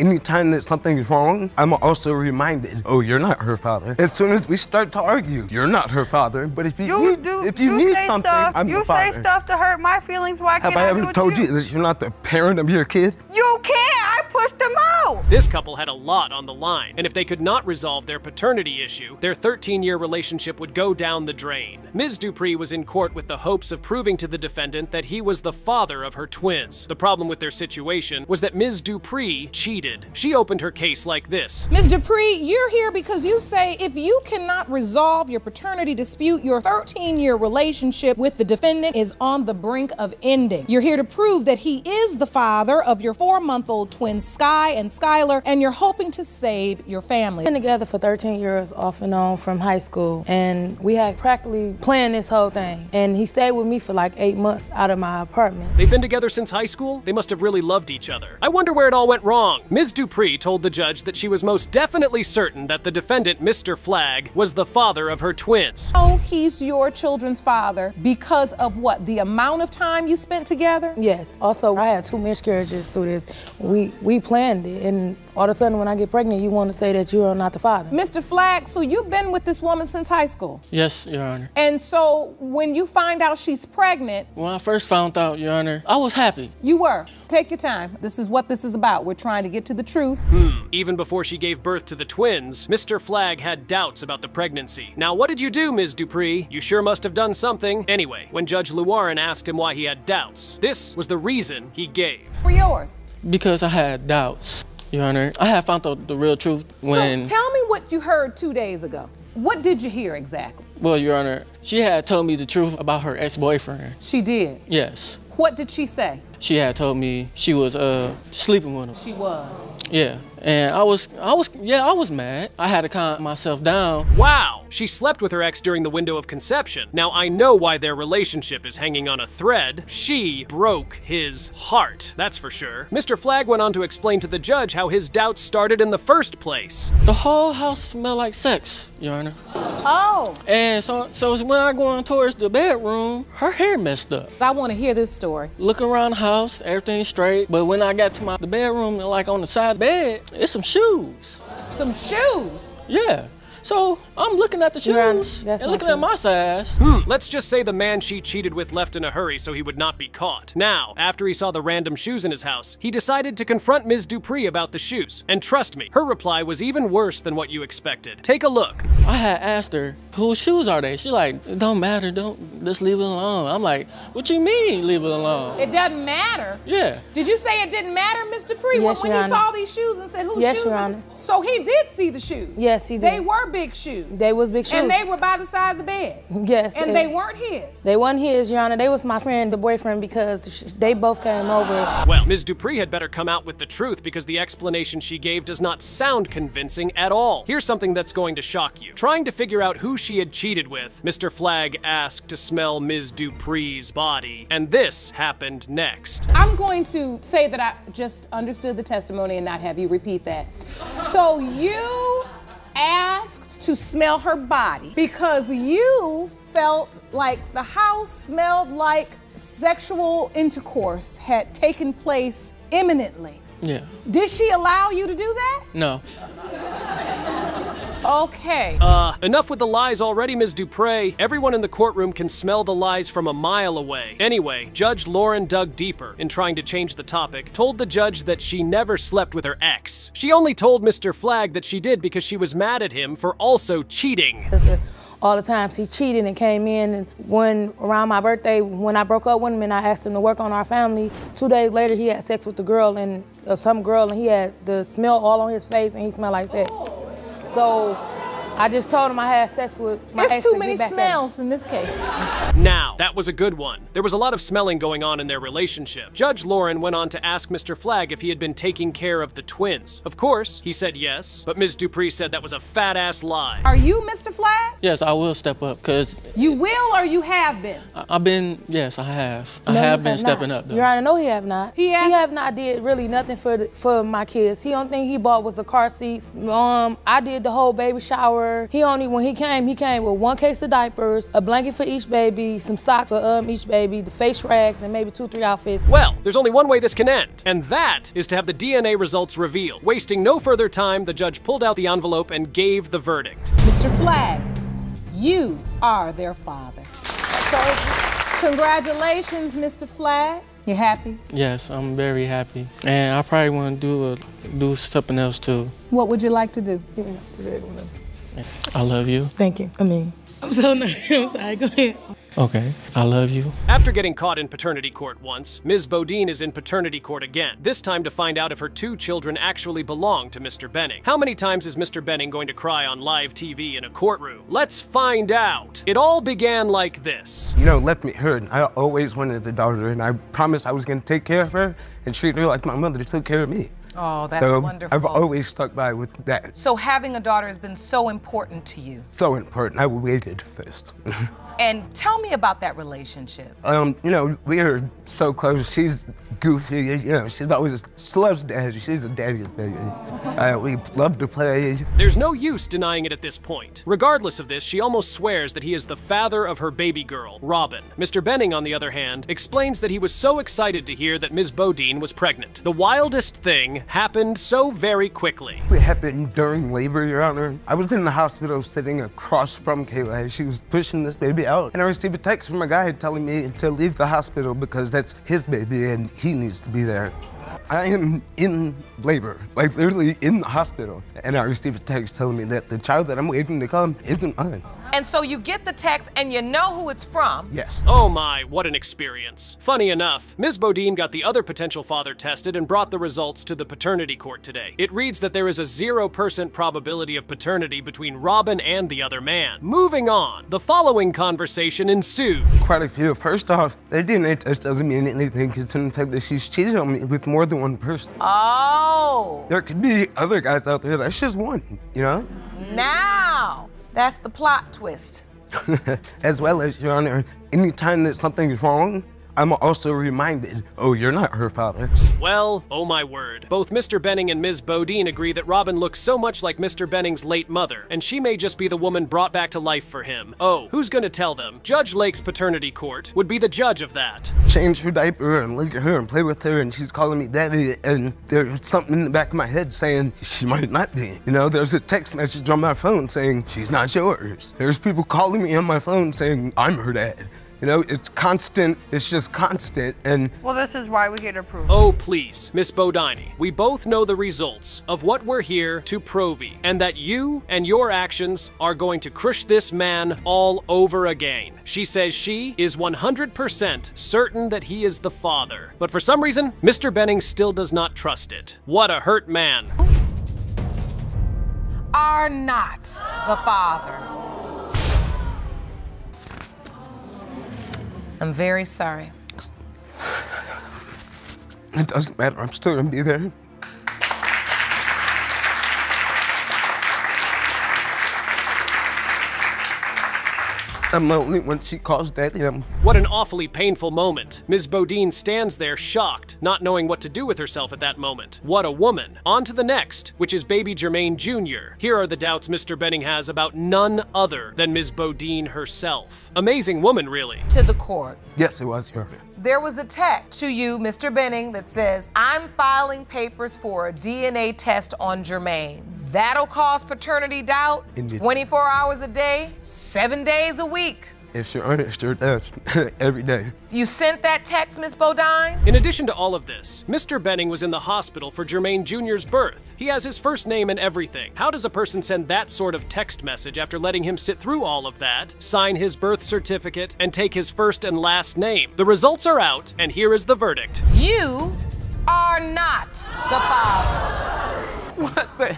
anytime that something's wrong, I'm also reminded, oh, you're not her father. As soon as we start to argue, you're not her father. But if you, You need, do. if you, need something, stuff. I'm you the say father. stuff to hurt my feelings. Why Have can't I I, do ever it told to you that you're not the parent of your kid? You can't. I pushed them out. This couple had a lot on the line, and if they could not resolve their paternity issue, their 13 year relationship would go down the drain. Ms. Dupree was in court with the hopes of proving to the defendant that he was the father of her twins. The problem with their situation was that Ms. Dupree cheated. She opened her case like this Ms. Dupree, you're here because you say if you cannot resolve your paternity dispute, your 13 year relationship with the defendant is on the brink of ending. You're here to prove that he is the father of your four month old twins, Sky and Skylar, and you're hoping to save your family. been together for 13 years off and on from high school and we had practically planned this whole thing and he stayed with me for like eight months out of my apartment They've been together since high school? They must have really loved each other. I wonder where it all went wrong. Ms. Dupree told the judge that she was most definitely certain that the defendant, Mr. Flagg, was the father of her twins. Oh, he's your children's father because of what? The amount of time you spent together? yes also i had two miscarriages through this we we planned it and all of a sudden when i get pregnant you want to say that you are not the father Mr. Flagg, so you've been with this woman since high school. Yes, Your Honor. And so when you find out she's pregnant, When I first found out, Your Honor, I was happy. you were. Take your time. This is what this is about. We're trying to get to the truth. Hmm, even before she gave birth to the twins, Mr. Flagg had doubts about the pregnancy. Now, what did you do, Ms. Dupree? You sure must have done something. Anyway, when Judge Lauren asked him why he had doubts, this was the reason he gave. For yours. Because I had doubts, Your Honor. I had found out the real truth when, So tell me what you heard two days ago. What did you hear exactly? well, Your Honor, she had told me the truth about her ex-boyfriend. She did. Yes. What did she say? She had told me she was uh sleeping with him. She was. Yeah. And I was, I was, yeah, I was mad. I had to calm myself down. Wow! She slept with her ex during the window of conception. Now, I know why their relationship is hanging on a thread. She broke his heart, that's for sure. Mr. Flagg went on to explain to the judge how his doubts started in the first place. The whole house smelled like sex, Your Honor. Oh. And so, so when I go in towards the bedroom, her hair messed up. I want to hear this story. Look around the house, everything's straight. But when I got to my the bedroom, like on the side of the bed, it's some shoes. Some shoes. Yeah. So I'm looking at the Your Honor, shoes that's and looking true. at my size. Hmm, Let's just say the man she cheated with left in a hurry so he would not be caught. Now, after he saw the random shoes in his house, he decided to confront Ms. Dupree about the shoes. And trust me, her reply was even worse than what you expected. Take a look. I had asked her, whose shoes are they? She like, it don't matter, don't, just leave it alone. I'm like, what you mean leave it alone? It doesn't matter. Yeah. Did you say it didn't matter, Ms. Dupree, when, Yes, when Your he Honor. saw these shoes and said, whose Yes, shoes? Your are Honor. they?" So he did see the shoes. Yes, he did. They were big shoes. They was big shoes. And they were by the side of the bed. yes And they weren't his. they weren't his your honor they was my friend the boyfriend because they both came over Well, Ms. Dupree had better come out with the truth because the explanation she gave does not sound convincing at all. Here's something that's going to shock you. Trying to figure out who she had cheated with, Mr. Flagg asked to smell Ms. Dupree's body, and this happened next. I'm going to say that I just understood the testimony and not have you repeat that. So you asked to smell her body because you felt like the house smelled like sexual intercourse had taken place imminently. Yeah. Did she allow you to do that? No. Okay. Uh, enough with the lies already, Ms. Dupree. Everyone in the courtroom can smell the lies from a mile away. Anyway, Judge Lauren dug deeper in trying to change the topic, told the judge that she never slept with her ex. She only told Mr. Flagg that she did because she was mad at him for also cheating. all the times he cheated and came in and when around my birthday when i broke up with him and i asked him to work on our family two days later he had sex with the girl and uh, some girl and he had the smell all on his face and he smelled like sex so i just told him i had sex with my There's ex too many get back at him. smells in this case. Now, that was a good one. There was a lot of smelling going on in their relationship. Judge Lauren went on to ask Mr. Flagg if he had been taking care of the twins. Of course, he said yes, but Ms. Dupree said that was a fat ass lie. Are you Mr. Flagg? Yes, I will step up because You will or you have been? I've been, yes, I have. I have been has stepping not. up though. Your Honor, no, he have not. He has- have not did really nothing for the, for my kids. He only thing he bought was the car seats. Um, I did the whole baby shower shower. He only, when he came, he came with one case of diapers, a blanket for each baby, some socks for um, each baby, the face rags, and maybe two, three outfits. Well, there's only one way this can end, and that is to have the DNA results revealed. Wasting no further time, the judge pulled out the envelope and gave the verdict. Mr. Flagg, you are their father. So, congratulations, Mr. Flagg. You happy? Yes, I'm very happy. And I probably want to do a, do something else too. What would you like to do? I love you. Thank you. I mean, I'm so nervous. I'm sorry. Go ahead. Okay, I love you. After getting caught in paternity court once, Ms. Bodine is in paternity court again, this time to find out if her two children actually belong to Mr. Benning. How many times is Mr. Benning going to cry on live TV in a courtroom? Let's find out. It all began like this. You know, left me hurt. I always wanted a daughter, and I promised I was going to take care of her and treat her like my mother took care of me. Oh, that's so wonderful. I've always stuck by with that. so having a daughter has been so important to you. So important. I waited first. And tell me about that relationship. um, you know, we are so close. She's goofy. You know, she's always she loves daddy. She's a daddy's baby. Uh, we love to play. There's no use denying it at this point. Regardless of this, she almost swears that he is the father of her baby girl, Robin. Mr. Benning, on the other hand, explains that he was so excited to hear that Ms. Bodine was pregnant. The wildest thing happened so very quickly. It happened during labor, Your Honor. I was in the hospital sitting across from Kayla. She was pushing this baby out, and I received a text from a guy telling me to leave the hospital because that's his baby and he needs to be there. I am in labor, like literally in the hospital, and I received a text telling me that the child that I'm waiting to come isn't mine. And so you get the text and you know who it's from. Yes. Oh my, what an experience. Funny enough, Ms. Bodine got the other potential father tested and brought the results to the paternity court today. It reads that there is a 0% probability of paternity between Robin and the other man. Moving on, the following conversation ensued. Quite a few. First off, their DNA test doesn't mean anything considering the fact that she's cheated on me with more than one person. Oh. There could be other guys out there. That's just one, you know? Now, that's the plot twist. as well as, Your Honor, anytime that something is wrong, I'm also reminded, oh, you're not her father. Well, oh my word. Both Mr. Benning and Ms. Bodine agree that Robin looks so much like Mr. Benning's late mother, and she may just be the woman brought back to life for him. Oh, who's gonna tell them? Judge Lake's paternity court would be the judge of that. Change her diaper and look at her and play with her, and she's calling me daddy, and there's something in the back of my head saying she might not be. You know, there's a text message on my phone saying she's not yours. There's people calling me on my phone saying I'm her dad. You know, it's constant, it's just constant, and Well, this is why we get approved. Oh, please, Miss Bodine, we both know the results of what we're here to prove, and that you and your actions are going to crush this man all over again. She says she is 100% certain that he is the father, but for some reason, Mr. Benning still does not trust it. What a hurt man. Are not the father. I'm very sorry. it doesn't matter. I'm still gonna be there. I'm lonely when she calls daddy. I'm What an awfully painful moment. Ms. Bodine stands there shocked, not knowing what to do with herself at that moment. What a woman. On to the next, which is baby Jermaine Jr. Here are the doubts Mr. Benning has about none other than Ms. Bodine herself. Amazing woman, really. To the court. yes, it was your. There was a text to you, Mr. Benning, that says, I'm filing papers for a DNA test on Jermaine. That'll cause paternity doubt Indeed. 24 hours a day, seven days a week. If you're honest, sure does. Every day. You sent that text, Miss Bodine? In addition to all of this, Mr. Benning was in the hospital for Jermaine Jr.'s birth. He has his first name and everything. How does a person send that sort of text message after letting him sit through all of that, sign his birth certificate, and take his first and last name? The results are out, and here is the verdict. You are not the father. What the?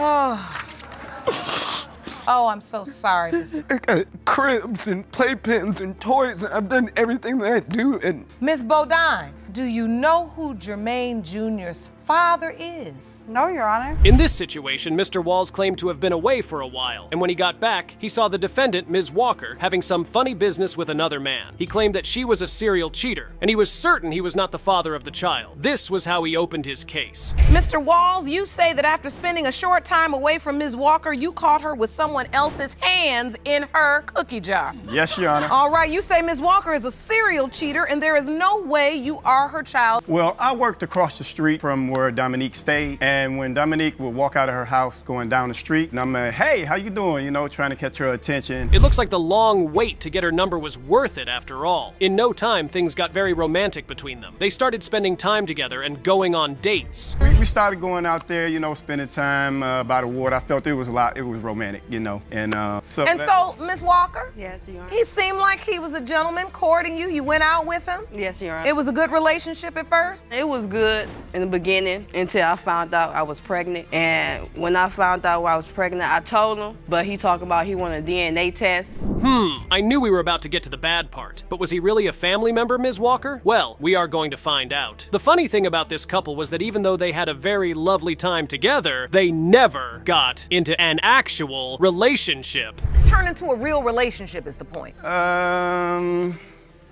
Oh, Oh, I'm so sorry, Mr. I got cribs and playpens and toys, and I've done everything that I do, and Miss Bodine, Do you know who Jermaine Jr.'s father is? No, Your Honor. In this situation, Mr. Walls claimed to have been away for a while, and when he got back, he saw the defendant, Ms. Walker, having some funny business with another man. He claimed that she was a serial cheater, and he was certain he was not the father of the child. This was how he opened his case. Mr. Walls, you say that after spending a short time away from Ms. Walker, you caught her with someone else's hands in her cookie jar. Yes, Your Honor. All right, you say Ms. Walker is a serial cheater, and there is no way you are her child. Well, I worked across the street from where Dominique stayed, and when Dominique would walk out of her house going down the street, and I'm like, hey, how you doing? You know, trying to catch her attention. It looks like the long wait to get her number was worth it after all. In no time, things got very romantic between them. They started spending time together and going on dates. We, we started going out there, you know, spending time uh, by the water. I felt it was a lot, it was romantic, you know, and uh, so. And that- so, Ms. Walker, Yes, Your Honor. he seemed like he was a gentleman courting you. You went out with him. Yes, Your Honor. It was a good relationship at first. It was good in the beginning until I found out I was pregnant. And when I found out I was pregnant, I told him, but he talked about he wanted a DNA test. Hmm, I knew we were about to get to the bad part, but was he really a family member, Ms. Walker? Well, we are going to find out. The funny thing about this couple was that even though they had a very lovely time together, they never got into an actual relationship. It's turned into a real relationship, is the point. Um,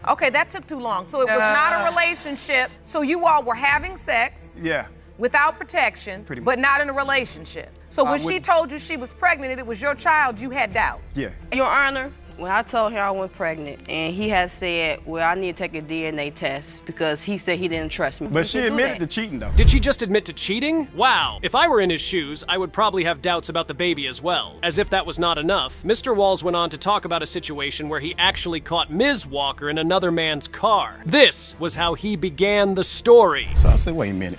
Okay, that took too long. So it was not a uh. relationship. So you all were having sex yeah. without protection, Pretty much. but not in a relationship. So when she wouldn't- told you she was pregnant and it was your child, you had doubt. Yeah. Your Honor, when I told him I was pregnant, and he had said, well, I need to take a DNA test because he said he didn't trust me. But He she admitted that. to cheating, though. Did she just admit to cheating? Wow. If I were in his shoes, I would probably have doubts about the baby as well. As if that was not enough, Mr. Walls went on to talk about a situation where he actually caught Ms. Walker in another man's car. This was how he began the story. So I said, wait a minute.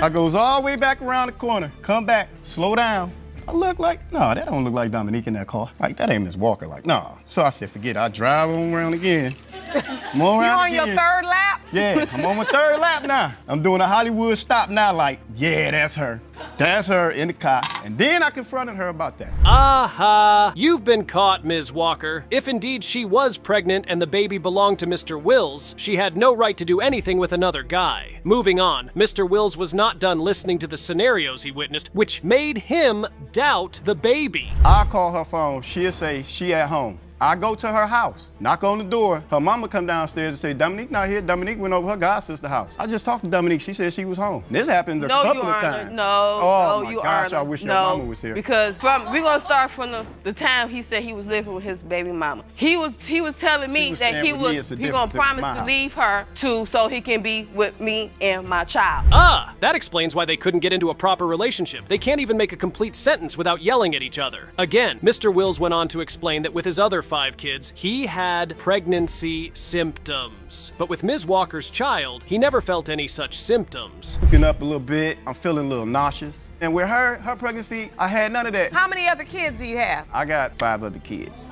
I goes all the way back around the corner, come back, slow down. I look like, no, that don't look like Dominique in that car. Like, that ain't Miss Walker. Like, no. So I said, forget it. I drive on around again. I'm on You on your third lap? Yeah, I'm on my third lap now. I'm doing a Hollywood stop now, like, yeah, that's her. That's her in the car. And then I confronted her about that. Aha! You've been caught, Ms. Walker. If indeed she was pregnant and the baby belonged to Mr. Wills, she had no right to do anything with another guy. Moving on, Mr. Wills was not done listening to the scenarios he witnessed, which made him doubt the baby. I call her phone. She'll say she at home. I go to her house, knock on the door. Her mama come downstairs and say, Dominique not here. Dominique went over her god sister house. I just talked to Dominique. She said she was home. This happens a No, couple you of aren't. times. No, oh, no, my you gosh, aren't. I wish no, your mama was here. Because from we're gonna start from the, the time he said he was living with his baby mama. He was he was telling me was that he was It's he gonna difference. It was promise to leave her too so he can be with me and my child. Ah, that explains why they couldn't get into a proper relationship. They can't even make a complete sentence without yelling at each other. Again, Mr. Wills went on to explain that with his other five kids, he had pregnancy symptoms. But with Ms. Walker's child, he never felt any such symptoms. Looking up a little bit. I'm feeling a little nauseous. And with her, her pregnancy, I had none of that. How many other kids do you have? I got five other kids.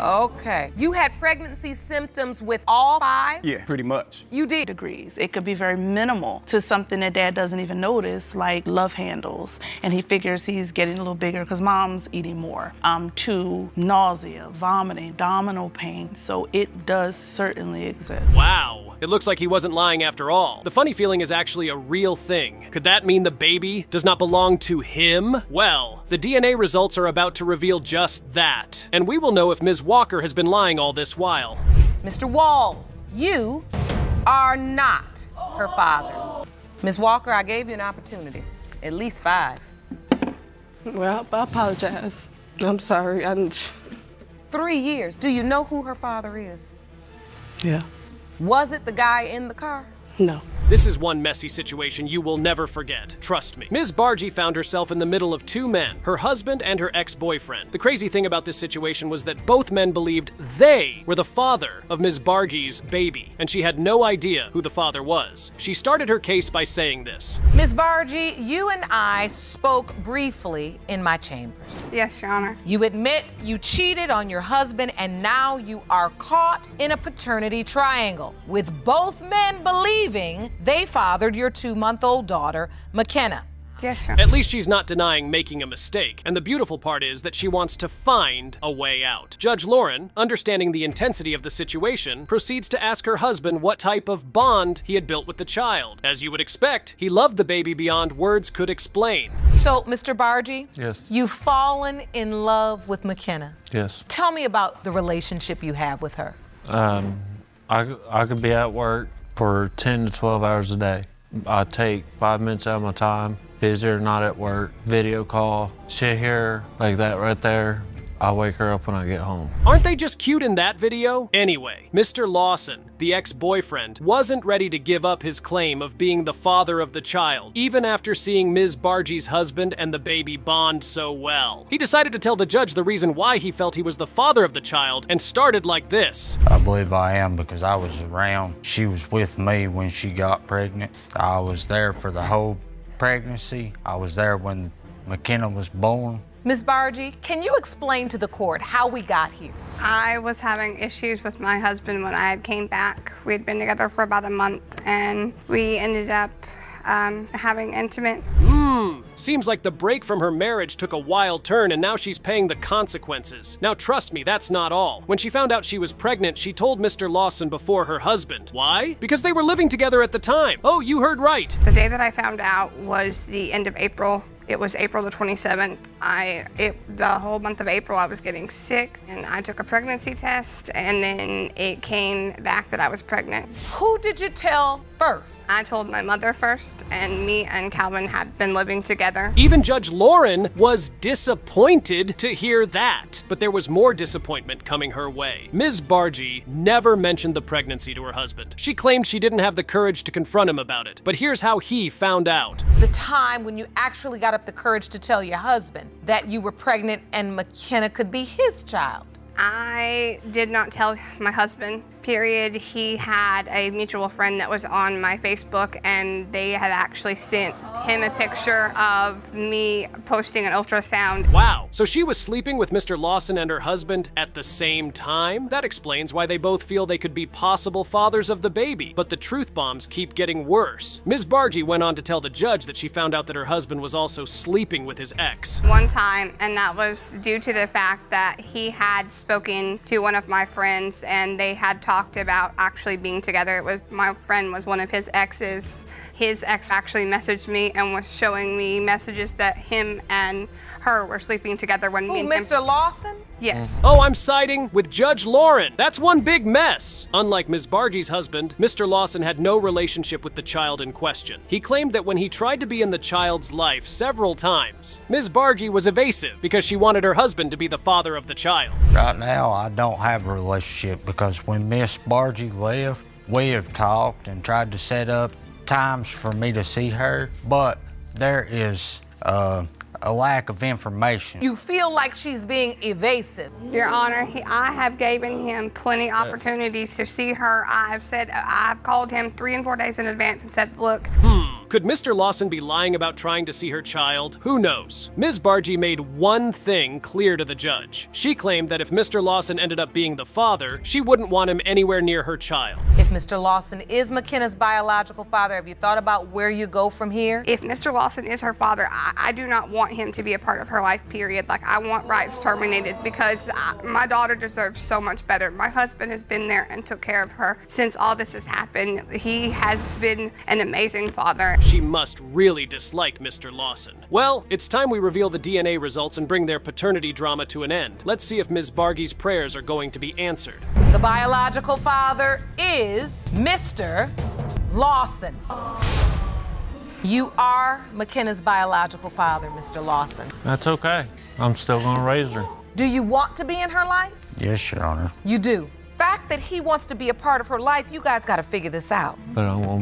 Okay. You had pregnancy symptoms with all five? Yeah, pretty much. You did. degrees. It could be very minimal to something that dad doesn't even notice, like love handles. And he figures he's getting a little bigger because mom's eating more. Um, to nausea, vomiting, abdominal pain. So it does certainly exist. Wow. It looks like he wasn't lying after all. The funny feeling is actually a real thing. Could that mean the baby does not belong to him? Well, the DNA results are about to reveal just that. And we will know if Ms. Walker has been lying all this while. Mr. Walls, you are not her father. Ms. Walker, I gave you an opportunity. At least five. Well, I apologize. I'm sorry. I'm... Three years. Do you know who her father is? yeah, Was it the guy in the car? no. This is one messy situation you will never forget. Trust me. Ms. Bargy found herself in the middle of two men, her husband and her ex-boyfriend. The crazy thing about this situation was that both men believed they were the father of Ms. Bargy's baby, and she had no idea who the father was. She started her case by saying this. Ms. Bargy, you and I spoke briefly in my chambers. Yes, Your Honor. You admit you cheated on your husband and now you are caught in a paternity triangle, with both men believing they fathered your two month old daughter, McKenna. Yes, sir. At least she's not denying making a mistake, and the beautiful part is that she wants to find a way out. Judge Lauren, understanding the intensity of the situation, proceeds to ask her husband what type of bond he had built with the child. As you would expect, he loved the baby beyond words could explain. So, Mr. Bargy, Yes. you've fallen in love with McKenna. Yes. Tell me about the relationship you have with her. Um, I, I could be at work for 10 to 12 hours a day. I take five minutes out of my time, busy or not at work, video call, sit here like that right there. I wake her up when I get home. Aren't they just cute in that video? Anyway, Mr. Lawson, the ex boyfriend, wasn't ready to give up his claim of being the father of the child, even after seeing Ms. Bargy's husband and the baby bond so well. He decided to tell the judge the reason why he felt he was the father of the child and started like this. I believe I am because I was around. She was with me when she got pregnant. I was there for the whole pregnancy. I was there when McKenna was born. Ms. Bargy, can you explain to the court how we got here? I was having issues with my husband when I came back. We had been together for about a month and we ended up um, having intimate. Hmm, seems like the break from her marriage took a wild turn and now she's paying the consequences. Now trust me, that's not all. When she found out she was pregnant, she told Mr. Lawson before her husband. Why? Because they were living together at the time. Oh, you heard right. The day that I found out was the end of April. It was April the 27th. I, it, the whole month of April, I was getting sick, and I took a pregnancy test, and then it came back that I was pregnant. Who did you tell first? I told my mother first, and me and Calvin had been living together. Even Judge Lauren was disappointed to hear that. But there was more disappointment coming her way. Ms. Bargy never mentioned the pregnancy to her husband. She claimed she didn't have the courage to confront him about it. But here's how he found out. The time when you actually got up the courage to tell your husband that you were pregnant and McKenna could be his child. I did not tell my husband, period. He had a mutual friend that was on my Facebook, and they had actually sent him a picture of me posting an ultrasound. Wow. So she was sleeping with Mr. Lawson and her husband at the same time? That explains why they both feel they could be possible fathers of the baby. But the truth bombs keep getting worse. Ms. Bargy went on to tell the judge that she found out that her husband was also sleeping with his ex. One time, and that was due to the fact that he had spoken to one of my friends and they had talked about actually being together. It was my friend was one of his exes. His ex actually messaged me and was showing me messages that him and her were sleeping together when me Who, and him. Mr. Lawson? Yes. Oh, I'm siding with Judge Lauren. That's one big mess. Unlike Ms. Bargy's husband, Mr. Lawson had no relationship with the child in question. He claimed that when he tried to be in the child's life several times, Ms. Bargy was evasive because she wanted her husband to be the father of the child. Right now, I don't have a relationship because when Miss Bargy left, we have talked and tried to set up times for me to see her, but there is uh, a lack of information. You feel like she's being evasive. Your Honor, he, I have given him plenty opportunities to see her. I've said I've called him three and four days in advance and said, look, Hmm. Could Mr. Lawson be lying about trying to see her child? Who knows? Ms. Bargy made one thing clear to the judge. She claimed that if Mr. Lawson ended up being the father, she wouldn't want him anywhere near her child. If Mr. Lawson is McKenna's biological father, have you thought about where you go from here? if Mr. Lawson is her father, I, I do not want him to be a part of her life, period. Like, I want rights terminated because I, my daughter deserves so much better. My husband has been there and took care of her since all this has happened. He has been an amazing father. She must really dislike Mr. Lawson. Well, it's time we reveal the DNA results and bring their paternity drama to an end. Let's see if Ms. Bargy's prayers are going to be answered. The biological father is Mr. Lawson. You are McKenna's biological father, Mr. Lawson. That's okay. I'm still gonna raise her. Do you want to be in her life? Yes, Your Honor. You do. Fact that he wants to be a part of her life, you guys got to figure this out. But I won't